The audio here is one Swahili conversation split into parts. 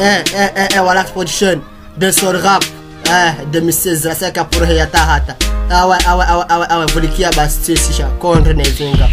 Eh, eh, eh, ايه ولا é دنسور غاب اه دمسز راسك بروحي يا تاهاتا awa awa awa awa awa vulikia basi sisha kondre nezinga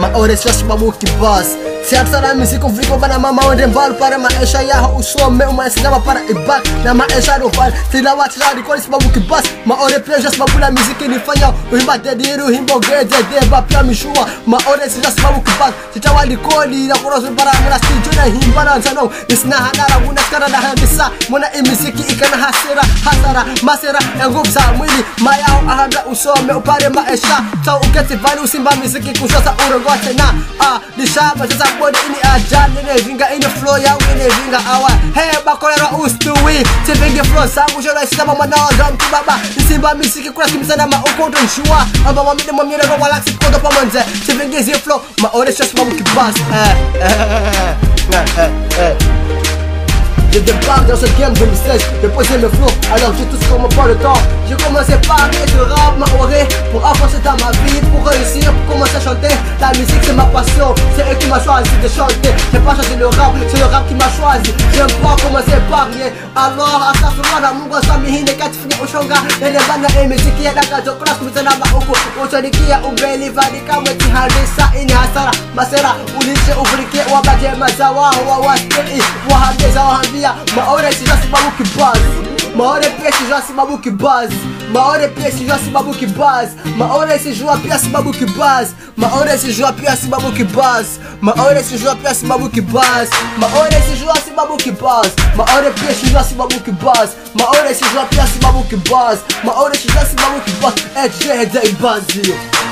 maore swashi babuki basi siasa na muziki viko bana mama wende mbali para maisha yao usome umasinama para ibak na maisha ndo pale sila watu la kwa sababu kibas maore just sababu na muziki nifanya uimba dediru himbo gede deba pia mishua. Maore sio sababu kibas sitawali koli na kuna para mna studio na himba na zano isna hanara muna skara na handisa muna imiziki ikana hasira hasara masira nguvu za mwili. Mayao ahanda usome upare maisha ta uketi vani usimba miziki kusosa urongote na ah nishaba sasa body ini ajali nezinga ino flow yangu inezinga awa he bakolera ustuwi tevenge flow misiki kula maukoto kodo flow Je débarque dans cette game 2016, déposer le flow alors j'ai tout ce qu'on me prend le temps. J'ai commencé par être rap, ma orée pour avancer dans ma vie, pour réussir, pour commencer à chanter. La musique c'est ma passion, c'est eux qui m'a choisi de chanter. J'ai pas choisi le rap, c'est le rap qui m'a choisi. J'aime pas commencer par rien Alors astaghfirullah na mungu asamihine katifinya ushonga Nene bana emiziki ya daka jokula kumizana mahuku Utonikia umbeli vadika mweti hadisa ini hasara Masera ulishe uvurikie wabaje mazawa Wawastei wahameza wahambia maore sija sababu kibaz maore pia sijua sababu Ma hora pia si babu que base Ma hora é se joa pia si babu que bas Ma hora é se joa pia si babu que bas Ma hora é se joa pia si babu que bas Ma hora se joa si babu que bas Ma hora pia si joa si babu que bas Ma hora se joa pia si babu que bas Ma hora se joa si babu que bas É cheia de vazio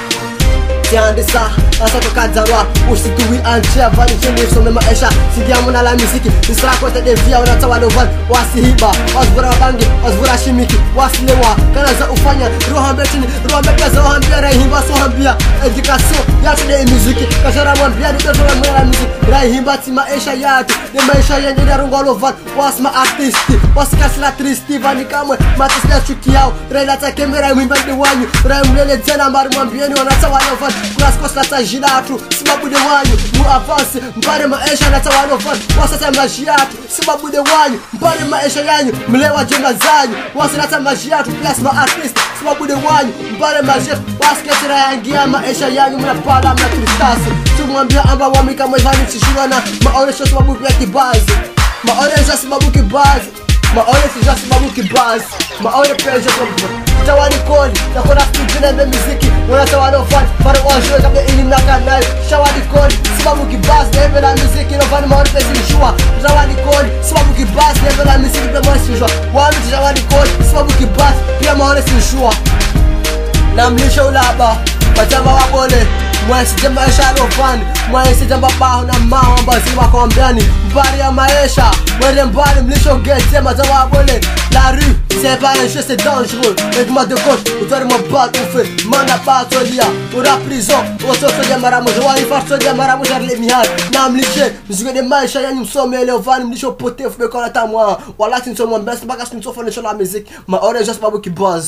tiandisa hasa kakadzalwa usiku wi anjia vanichenefsome maesha. Sidiamo na la misiki lisirakote devia unatawalovan wasihiba wazivura wabangi wazivura shimiki wasilewa kana za ufanya rohambetini rohambetkaza rohambia raihimba sohambia edikasio yatidei muziki kasharamwanhu vyaditotoramwera muziki raihimba tsima esha yati. Nemaisha yenyu narongwalovan wasma artisti wasikasila tristi vani kamwe. Matisi yachuki yavo railatsakembe raimwimba ndi wanyu. Raimuleledzena mari mwambiyeni wanatsawanovani kurasikosinatsa zhilatu simabude wanyu. Muavansi mpare maesha natsawanovani wasatsa mazhilatu simabude wanyu. Mpare maesha yanyu mulewa jonda zanyu wasinatsa mazhilatu plasma artisti wabudewanyu mbale majefu wasiketera yangia maisha yanyu mnapala mnakristasi tumwambia amba wamika mwezani chishurana maonesho sababu vya kibazi. Maonesho sababu kibazi. Maonesho sababu kibazi. Maone peja sababu tawari koli nakona sijine be miziki. Unatawari ofani faro ojiwe kabla ili mnakanai shawari koli słabu kibas, niewyraźny muzyk, kierowany mor bez ryżuła Żałani koń, słabu kibas, niewyraźny muzyk, przemoc ryżuła Łamy czy żałani koń, słabu kibas, przemoc ryżuła Nam liszą ulaba, patrzama wakole. Mwana sija maisha yalofani mwana sija mabaho na maho ambazini wako wamdani mbali ya maisha mwende mbali mlishogete mazawabole la rue c'est pas un jeu c'est dangereux. Aide-moi de gauche ou vers mon battlefield Mana patolia ora prison. Wasotolia maramoja walifartolia maramoja lemihari namlishe mzigene maisha yani msomele ovani mlishopotefu bekolata mwa walati nsomwa mbesi mpaka sinsofanisho la miziki maoreja sababu kibaz